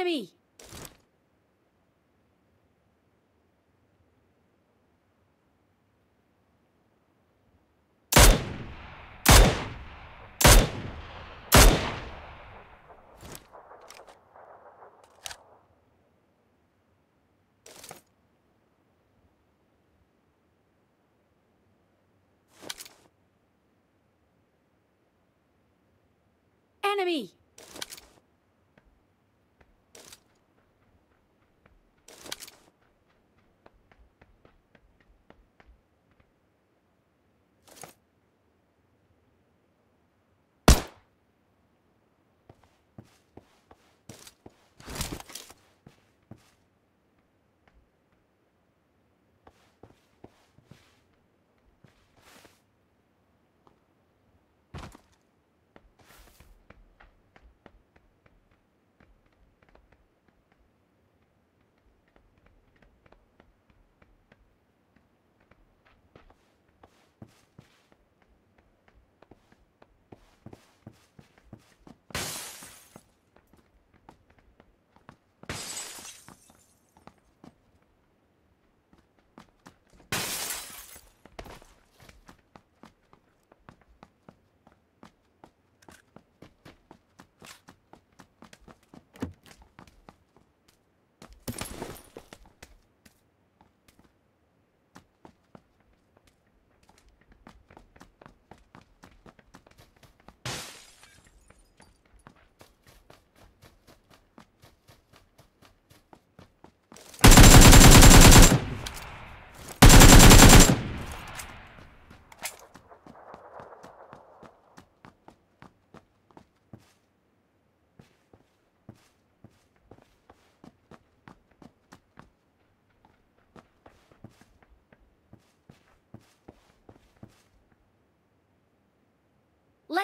Enemy! Enemy!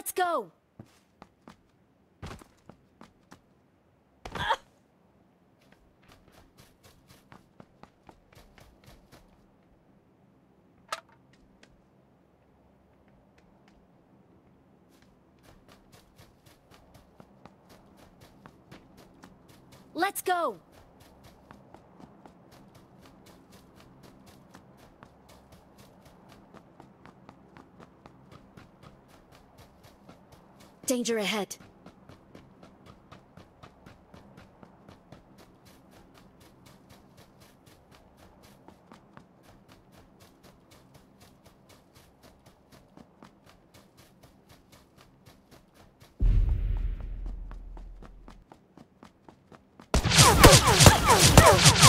Let's go! Let's go! Danger ahead.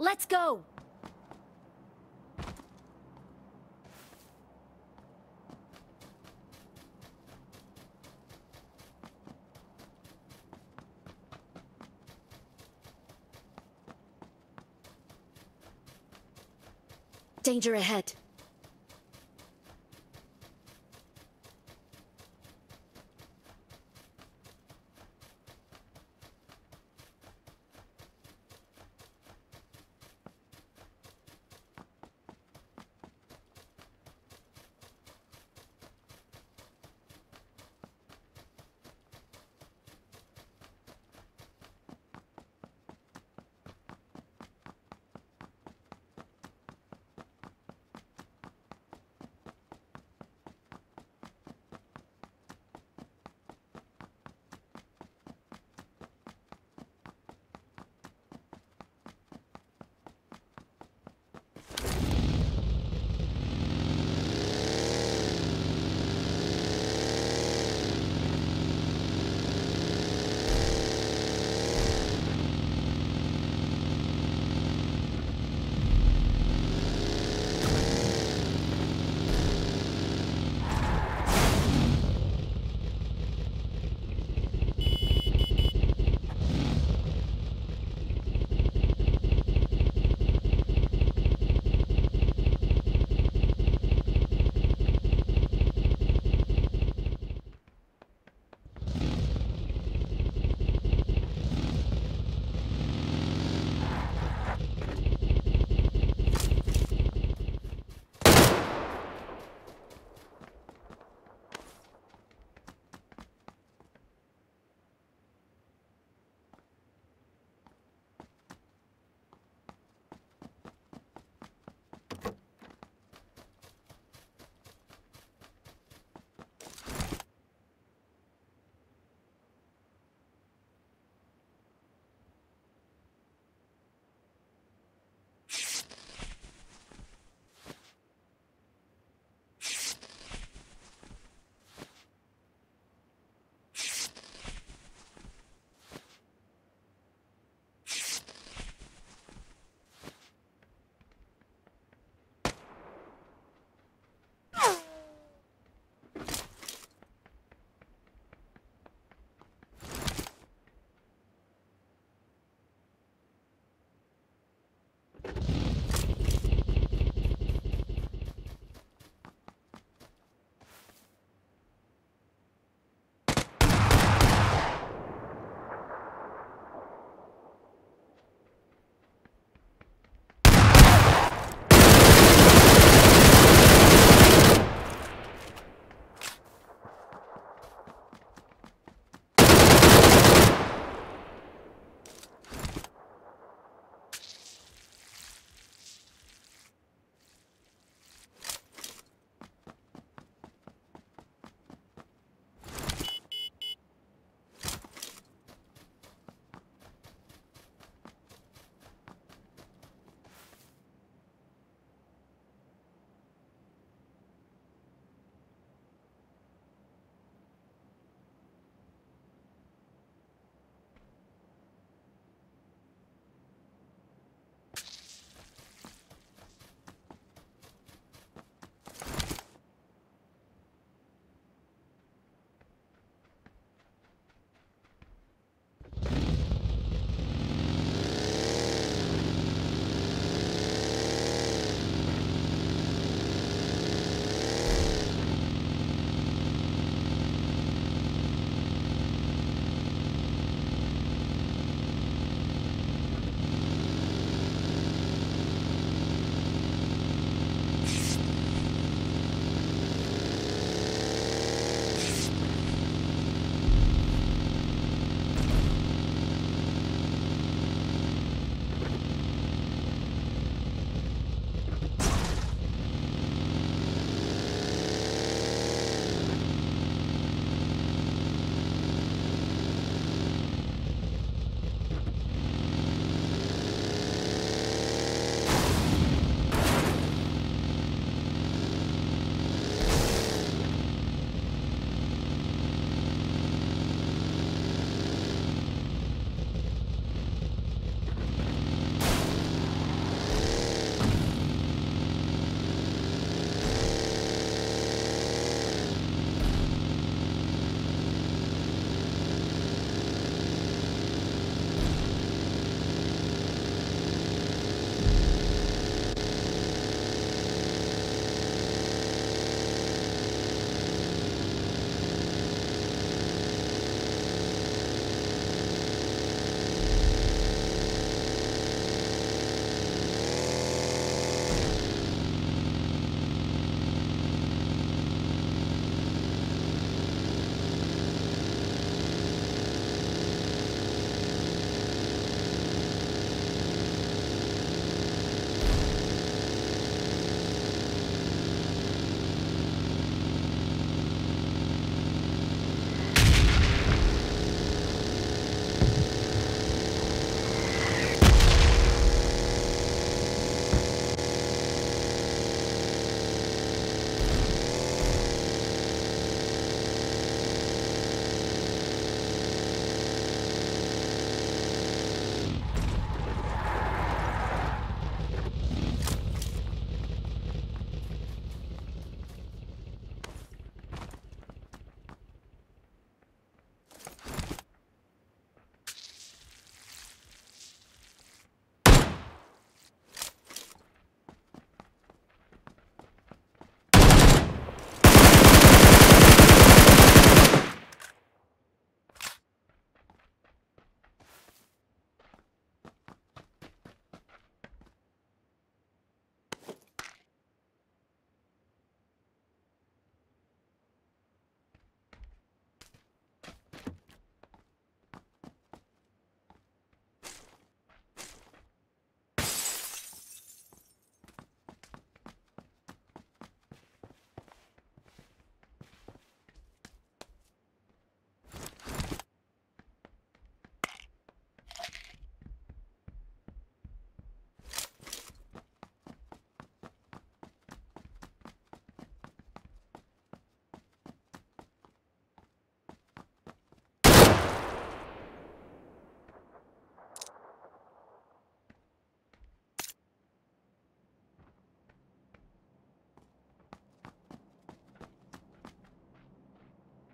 Let's go! Danger ahead.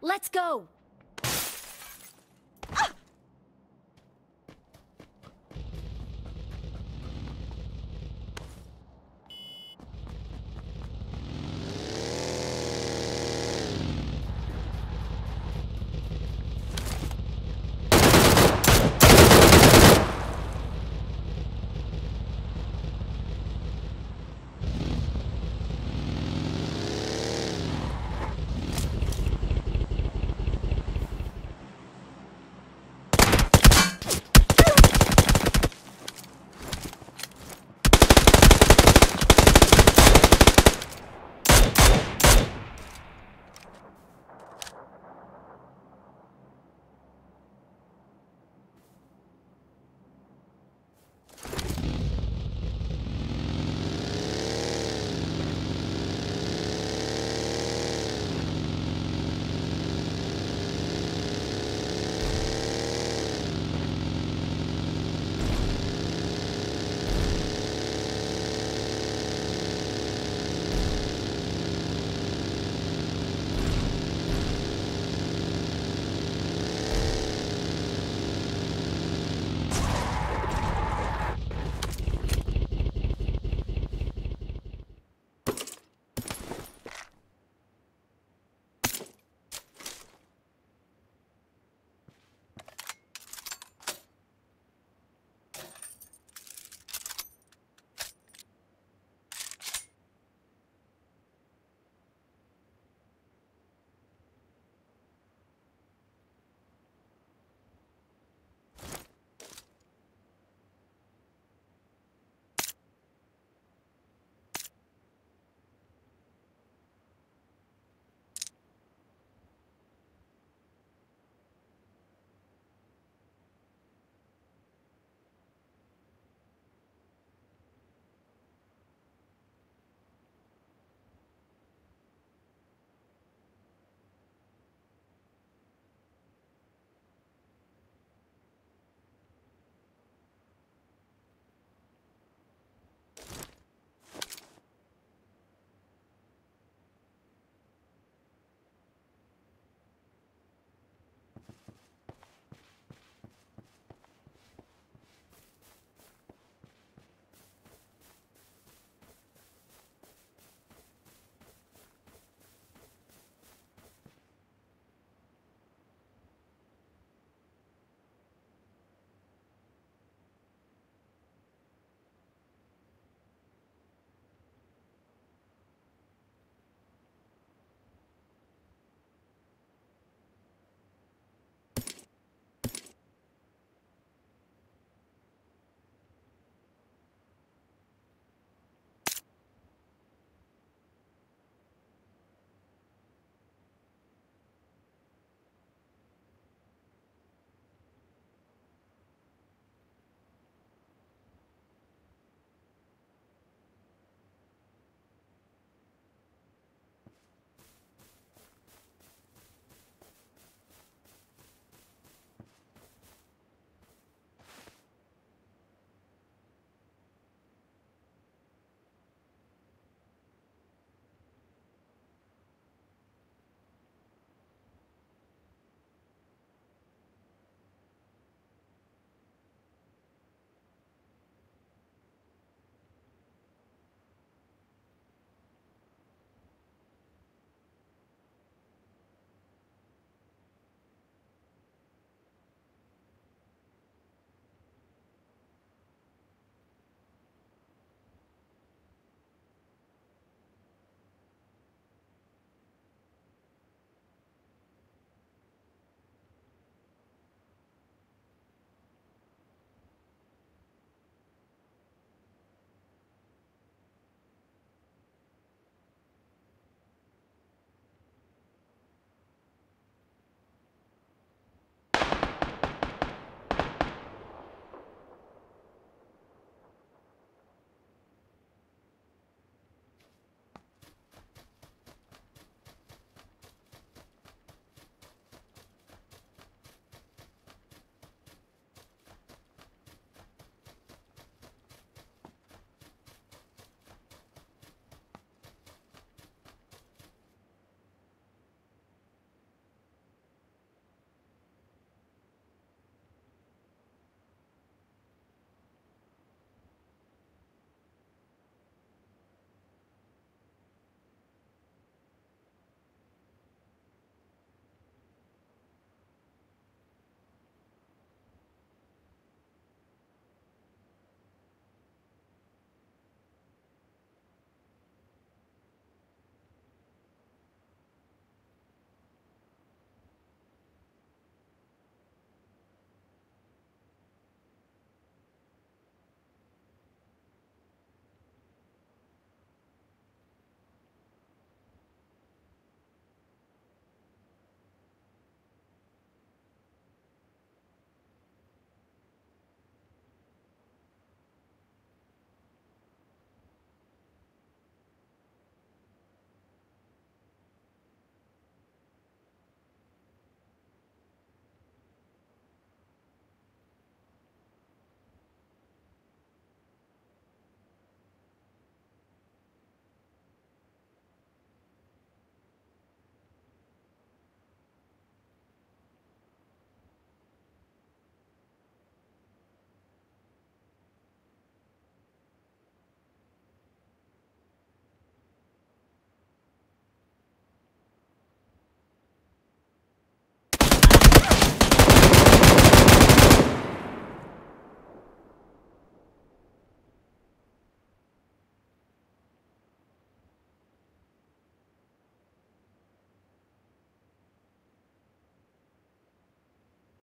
Let's go!